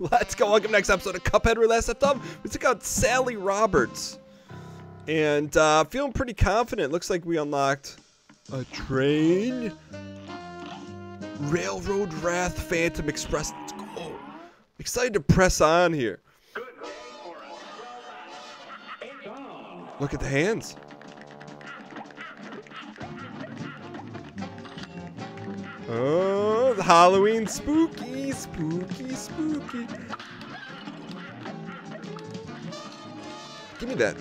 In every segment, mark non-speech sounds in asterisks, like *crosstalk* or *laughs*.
Let's go. Welcome to next episode of Cuphead. Off, we took out Sally Roberts. And uh, feeling pretty confident. Looks like we unlocked a train. Railroad Wrath Phantom Express. Let's go. Excited to press on here. Look at the hands. Oh, Halloween spooky, spooky, spooky. Give me that.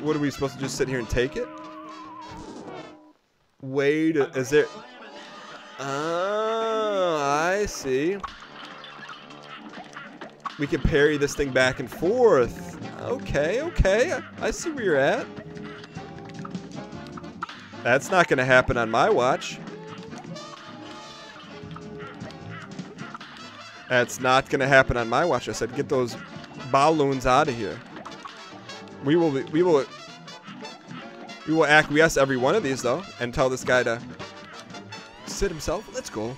What are we supposed to just sit here and take it? Wait, is there... Oh, I see. We can parry this thing back and forth. Okay, okay. I see where you're at. That's not going to happen on my watch. That's not going to happen on my watch. I said, get those balloons out of here. We will, we will, we will acquiesce every one of these though, and tell this guy to sit himself. Let's go.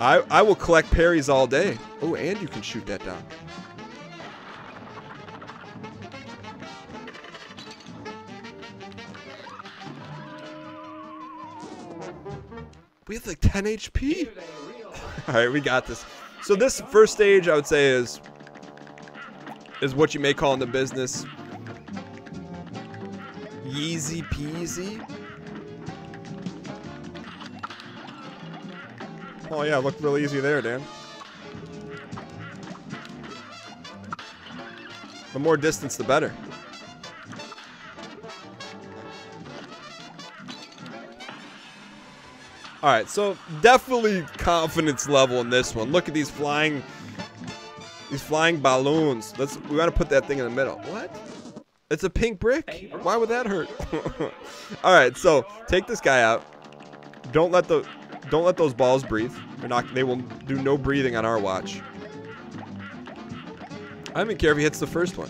I, I will collect parries all day. Oh, and you can shoot that down. We have like 10 HP. All right, we got this. So this first stage, I would say, is is what you may call in the business Yeezy peasy. Oh yeah, looked real easy there, Dan. The more distance, the better. All right, so definitely confidence level in this one. Look at these flying, these flying balloons. Let's. We want to put that thing in the middle. What? It's a pink brick. Why would that hurt? *laughs* All right, so take this guy out. Don't let the, don't let those balls breathe. They're not. They will do no breathing on our watch. I don't even care if he hits the first one.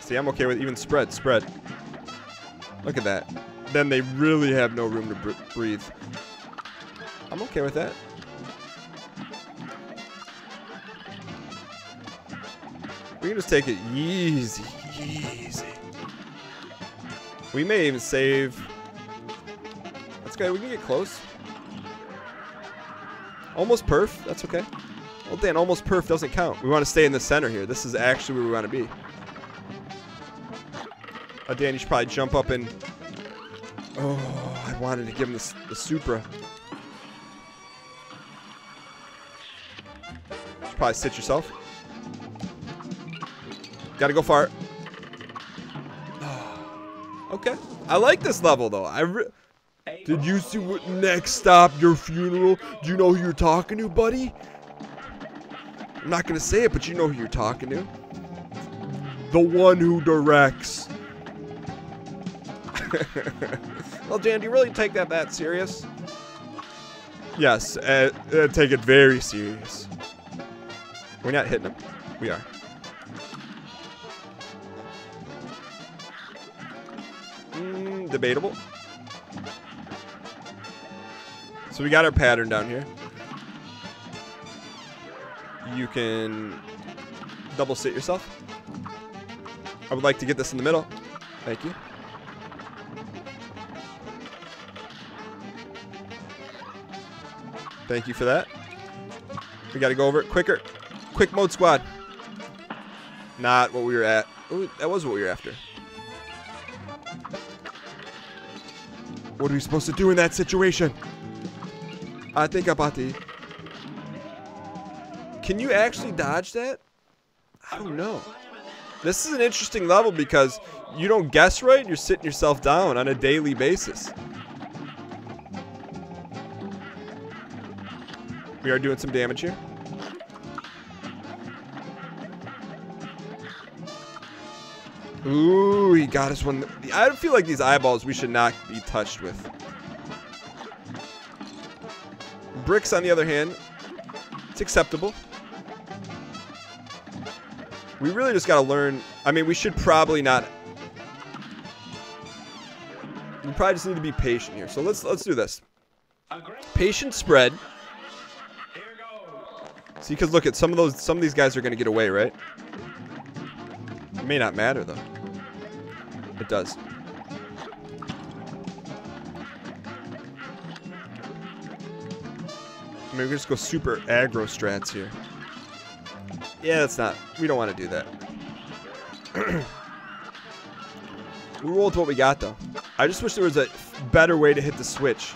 See, I'm okay with even spread. Spread. Look at that. Then they really have no room to br breathe. I'm okay with that. We can just take it easy, easy. We may even save. That's good. We can get close. Almost perf. That's okay. Well, Dan, almost perf doesn't count. We want to stay in the center here. This is actually where we want to be. Uh, Dan, you should probably jump up and... Oh, I wanted to give him the, the Supra. You should probably sit yourself. Gotta go far. *sighs* okay. I like this level, though. I Did you see what next stop your funeral? Do you know who you're talking to, buddy? I'm not gonna say it, but you know who you're talking to. The one who directs. *laughs* well, Dan, do you really take that that serious? Yes, uh, uh, take it very serious. We're not hitting him. We are. Mm, debatable. So we got our pattern down here. You can double sit yourself. I would like to get this in the middle. Thank you. Thank you for that. We got to go over it quicker. Quick mode squad. Not what we were at. Ooh, that was what we were after. What are we supposed to do in that situation? I think about the. Can you actually dodge that? I don't know. This is an interesting level because you don't guess right, you're sitting yourself down on a daily basis. We are doing some damage here. Ooh, he got us one. I feel like these eyeballs we should not be touched with. Bricks, on the other hand, it's acceptable. We really just got to learn. I mean, we should probably not We probably just need to be patient here. So let's let's do this. Patient spread. See, because look at some of those. Some of these guys are going to get away, right? It may not matter though. It does. Maybe we just go super aggro strats here. Yeah, that's not. We don't want to do that. *clears throat* we rolled what we got, though. I just wish there was a better way to hit the switch.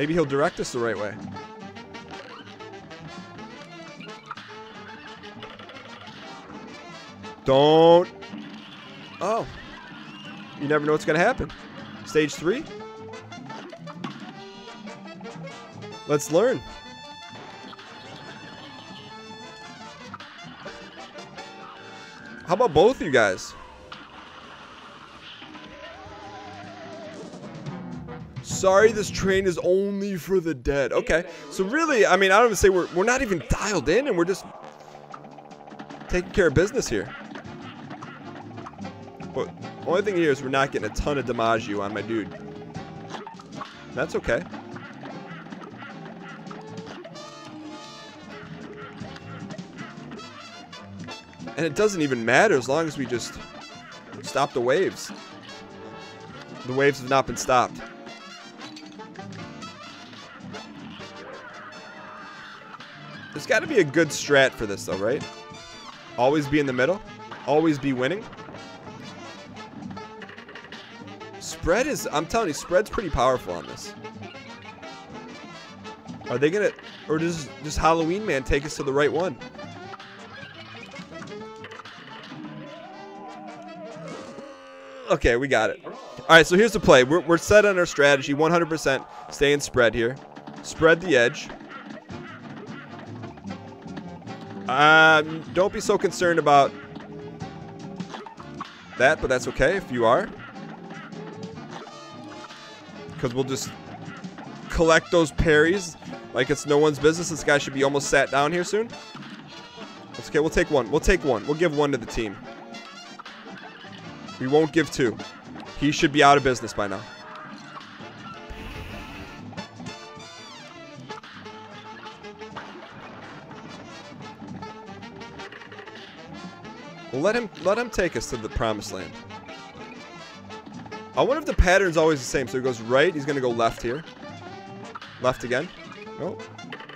Maybe he'll direct us the right way. Don't. Oh. You never know what's going to happen. Stage three? Let's learn. How about both you guys? Sorry, this train is only for the dead. Okay, so really, I mean, I don't even say we're, we're not even dialed in and we're just taking care of business here. But the only thing here is we're not getting a ton of DiMaggio on my dude. That's okay. And it doesn't even matter as long as we just stop the waves. The waves have not been stopped. Got to be a good strat for this though, right? Always be in the middle. Always be winning. Spread is, I'm telling you, spread's pretty powerful on this. Are they gonna, or does just Halloween Man take us to the right one? Okay, we got it. All right, so here's the play. We're, we're set on our strategy. 100% stay in spread here. Spread the edge. Um, don't be so concerned about that, but that's okay if you are. Because we'll just collect those parries like it's no one's business. This guy should be almost sat down here soon. That's okay. We'll take one. We'll take one. We'll give one to the team. We won't give two. He should be out of business by now. Well, let him let him take us to the promised land. I wonder if the pattern's always the same. So he goes right, he's gonna go left here. Left again. No.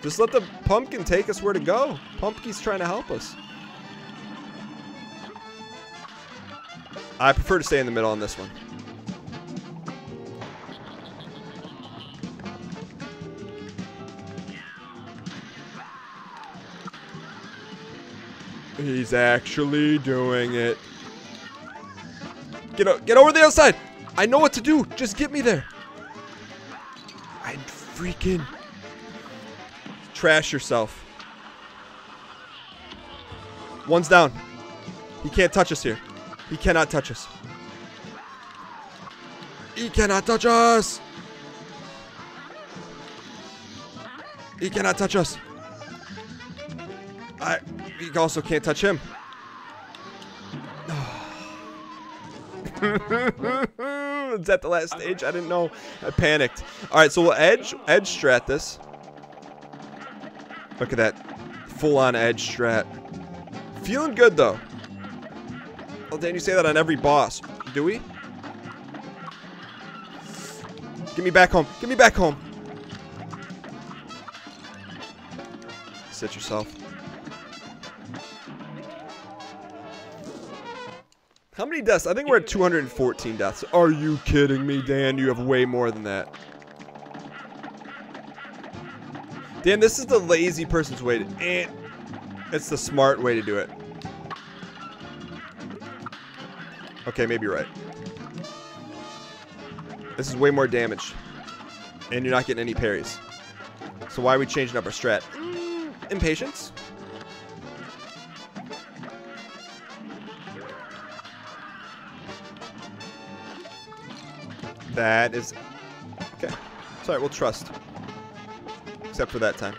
Just let the pumpkin take us where to go. Pumpkin's trying to help us. I prefer to stay in the middle on this one. He's actually doing it. Get, get over the outside. I know what to do. Just get me there. I freaking trash yourself. One's down. He can't touch us here. He cannot touch us. He cannot touch us. He cannot touch us. I. He also can't touch him. *sighs* it's at the last stage? I didn't know. I panicked. All right, so we'll edge edge strat this. Look at that full-on edge strat. Feeling good though. Well, Dan, you say that on every boss. Do we? Get me back home. Get me back home. Sit yourself. How many deaths? I think we're at 214 deaths. Are you kidding me, Dan? You have way more than that. Dan, this is the lazy person's way to... Eh, it's the smart way to do it. Okay, maybe you're right. This is way more damage. And you're not getting any parries. So why are we changing up our strat? Mm, impatience. That is... Okay. Sorry, we'll trust. Except for that time.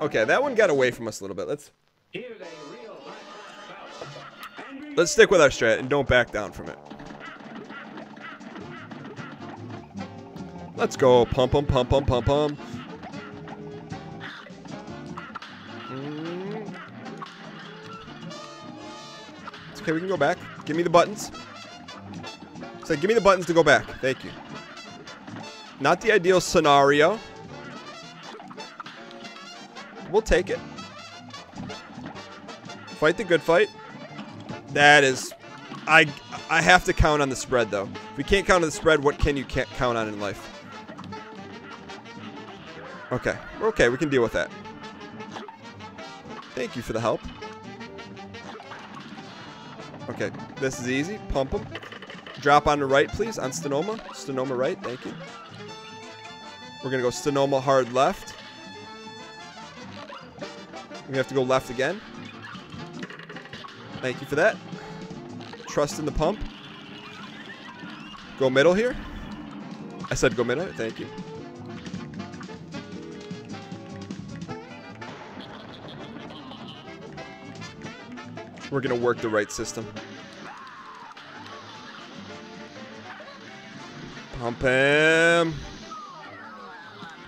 Okay, that one got away from us a little bit. Let's... Let's stick with our strat and don't back down from it. Let's go. Pump, pump, pump, pump, pump, pump. Okay, we can go back. Give me the buttons. Say, give me the buttons to go back. Thank you. Not the ideal scenario. We'll take it. Fight the good fight. That is... I I have to count on the spread, though. If we can't count on the spread, what can you can't count on in life? Okay. We're Okay, we can deal with that. Thank you for the help. Okay, this is easy. Pump them. Drop on the right, please, on Stonoma. Stonoma right, thank you. We're going to go Stonoma hard left. We have to go left again. Thank you for that. Trust in the pump. Go middle here. I said go middle. Thank you. We're going to work the right system. Pump him.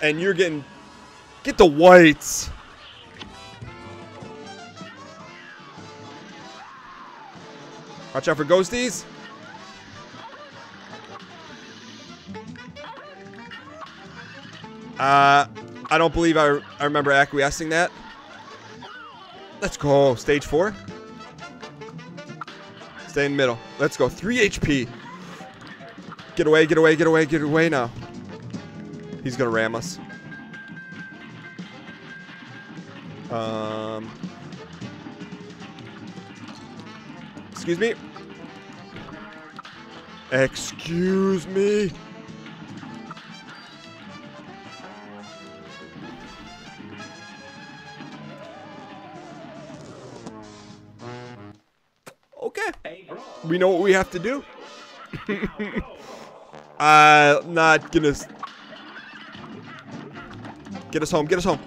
And you're getting... Get the whites. Watch out for ghosties. Uh, I don't believe I, I remember acquiescing that. Let's go. Stage four. Stay in middle. Let's go. 3 HP. Get away, get away, get away, get away now. He's going to ram us. Um, excuse me. Excuse me. Okay. We know what we have to do. *laughs* I'm not gonna... Get us home, get us home.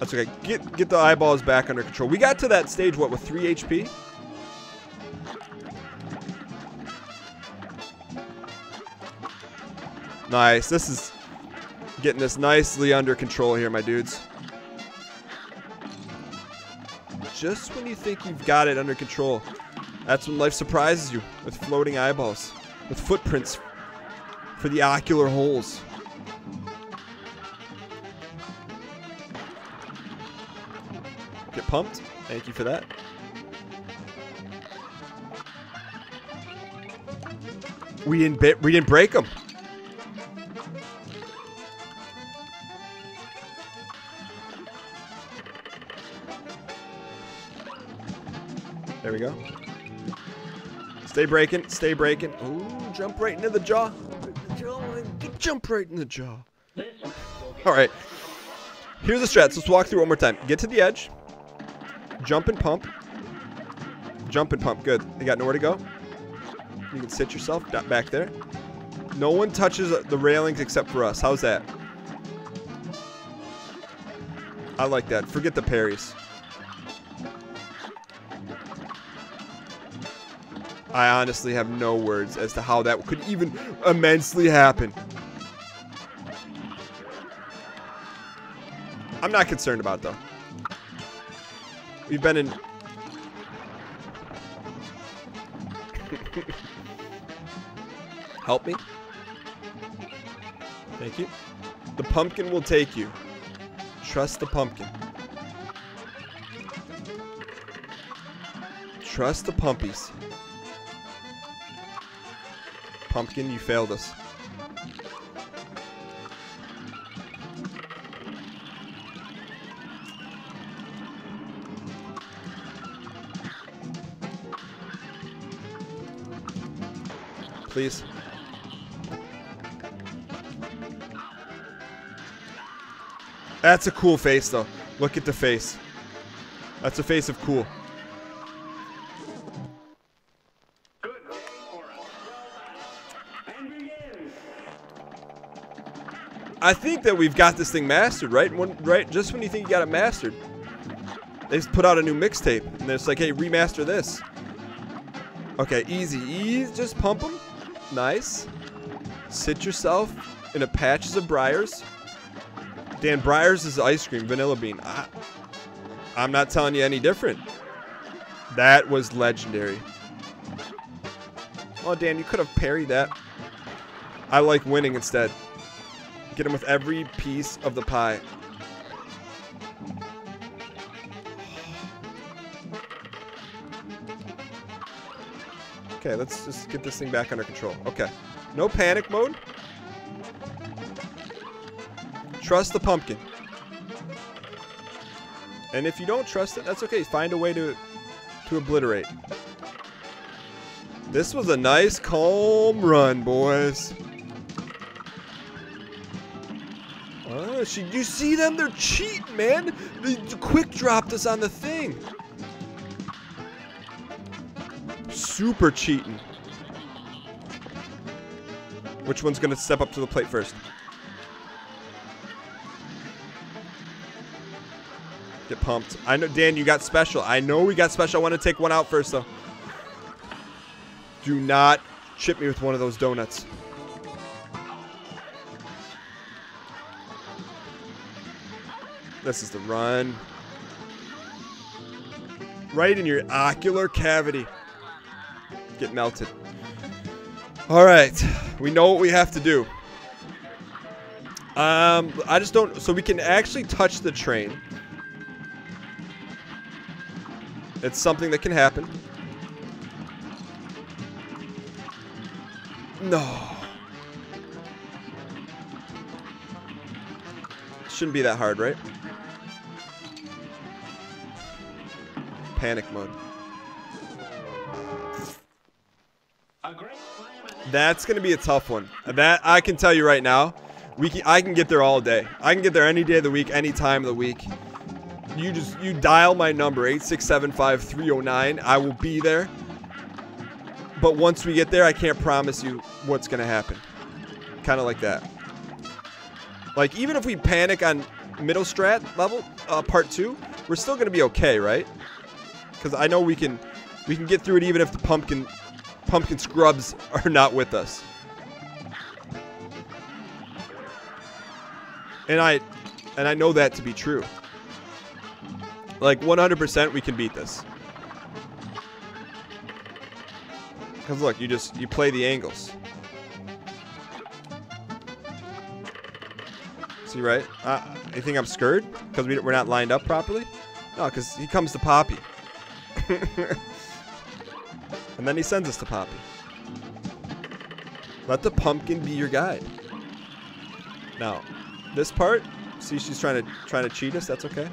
That's okay. Get get the eyeballs back under control. We got to that stage, what, with 3 HP? Nice. This is getting this nicely under control here, my dudes. Just when you think you've got it under control, that's when life surprises you with floating eyeballs, with footprints for the ocular holes. Get pumped. Thank you for that. We didn't. We didn't break them. There we go. Stay breaking. Stay breaking. Ooh, jump right into the jaw. Jump right in the jaw. All right. Here's the strats. Let's walk through one more time. Get to the edge. Jump and pump. Jump and pump. Good. You got nowhere to go. You can sit yourself back there. No one touches the railings except for us. How's that? I like that. Forget the parries. I honestly have no words as to how that could even immensely happen. I'm not concerned about it, though. We've been in... *laughs* Help me. Thank you. The pumpkin will take you. Trust the pumpkin. Trust the pumpies. Pumpkin, you failed us. Please. That's a cool face, though. Look at the face. That's a face of cool. I think that we've got this thing mastered, right? When, right, just when you think you got it mastered, they just put out a new mixtape, and it's like, hey, remaster this. Okay, easy, easy, just pump them. Nice. Sit yourself in a patches of briars. Dan, briars is ice cream, vanilla bean. I, I'm not telling you any different. That was legendary. Oh, Dan, you could have parried that. I like winning instead. Get him with every piece of the pie. Okay, let's just get this thing back under control. Okay. No panic mode. Trust the pumpkin. And if you don't trust it, that's okay. Find a way to to obliterate. This was a nice calm run, boys. She, you see them? They're cheating, man. They quick dropped us on the thing. Super cheating. Which one's going to step up to the plate first? Get pumped. I know, Dan, you got special. I know we got special. I want to take one out first, though. Do not chip me with one of those donuts. This is the run. Right in your ocular cavity. Get melted. All right. We know what we have to do. Um, I just don't... So we can actually touch the train. It's something that can happen. No. Shouldn't be that hard, right? Panic mode. That's going to be a tough one. That I can tell you right now. We can, I can get there all day. I can get there any day of the week, any time of the week. You just you dial my number 8675309. I will be there. But once we get there, I can't promise you what's going to happen. Kind of like that. Like, even if we panic on middle strat level, uh, part two, we're still going to be okay, right? Because I know we can we can get through it even if the pumpkin pumpkin scrubs are not with us. And I and I know that to be true. Like 100% we can beat this. Because look, you just, you play the angles. See, right? Uh, you think I'm scared? Because we, we're not lined up properly? No, because he comes to Poppy. *laughs* and then he sends us to Poppy. Let the pumpkin be your guide. Now, this part, see she's trying to trying to cheat us, that's okay.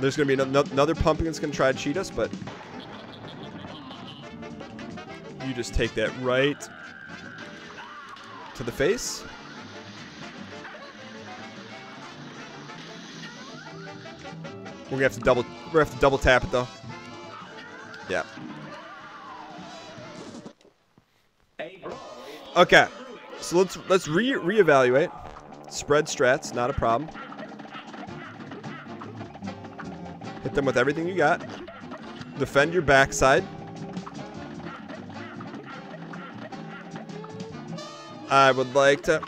There's going to be another pumpkin that's going to try to cheat us, but you just take that right to the face. We're gonna have to double. We're have to double tap it though. Yeah. Okay. So let's let's re reevaluate. Spread strats, not a problem. Hit them with everything you got. Defend your backside. I would like to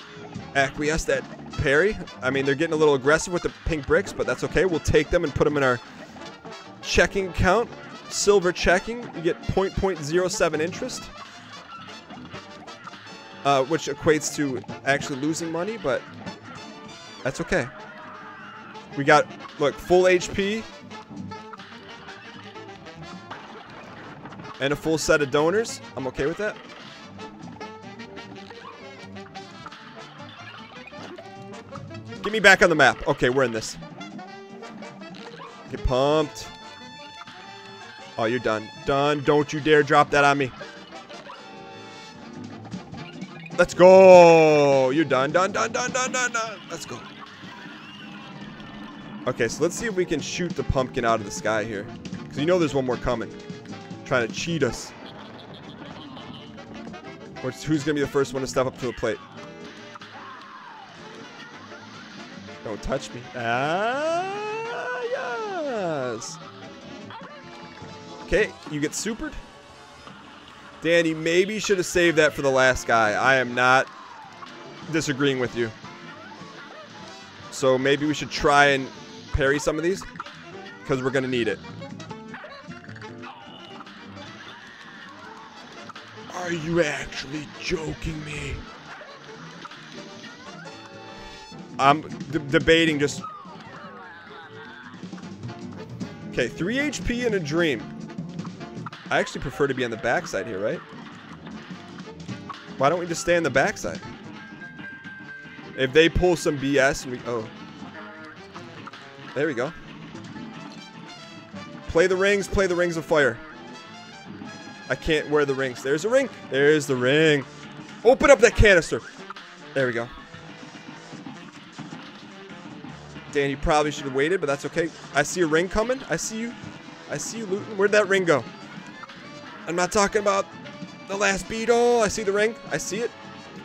acquiesce that parry. I mean, they're getting a little aggressive with the pink bricks, but that's okay. We'll take them and put them in our checking account. Silver checking, you get 0.07 interest, uh, which equates to actually losing money, but that's okay. We got, look, full HP and a full set of donors. I'm okay with that. Get me back on the map. Okay, we're in this. Get pumped. Oh, you're done. Done. Don't you dare drop that on me. Let's go. You're done. Done, done, done, done, done, done. Let's go. Okay, so let's see if we can shoot the pumpkin out of the sky here. Because you know there's one more coming. Trying to cheat us. Who's going to be the first one to step up to the plate? Don't touch me. Ah, yes. Okay, you get supered. Danny, maybe should have saved that for the last guy. I am not disagreeing with you. So maybe we should try and parry some of these. Because we're going to need it. Are you actually joking me? I'm debating just... Okay, 3 HP in a dream. I actually prefer to be on the backside here, right? Why don't we just stay on the backside? If they pull some BS and we... Oh. There we go. Play the rings, play the rings of fire. I can't wear the rings. There's a ring. There's the ring. Open up that canister. There we go. Dan, you probably should have waited, but that's okay. I see a ring coming. I see you. I see you looting. Where'd that ring go? I'm not talking about the last beetle. I see the ring. I see it.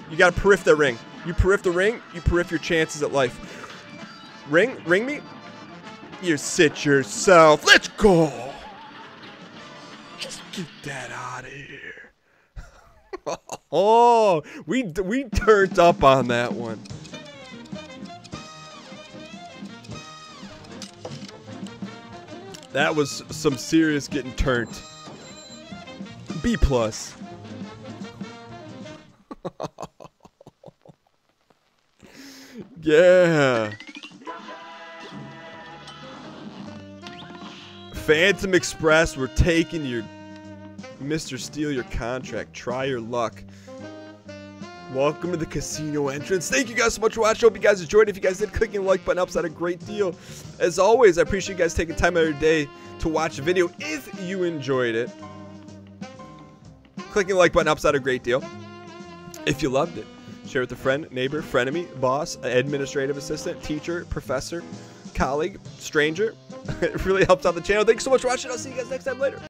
You gotta periff the ring. You periff the ring, you periff your chances at life. Ring? Ring me? You sit yourself. Let's go. Just get that out of here. *laughs* oh, we we turned up on that one. That was some serious getting turned. B plus. *laughs* yeah. Phantom Express, we're taking your Mr. Steal your contract. Try your luck. Welcome to the casino entrance. Thank you guys so much for watching. Hope you guys enjoyed. If you guys did, clicking the like button helps out a great deal. As always, I appreciate you guys taking time out of your day to watch the video. If you enjoyed it, clicking the like button helps out a great deal. If you loved it, share with a friend, neighbor, frenemy, boss, administrative assistant, teacher, professor, colleague, stranger. *laughs* it really helps out the channel. Thanks so much for watching. I'll see you guys next time later.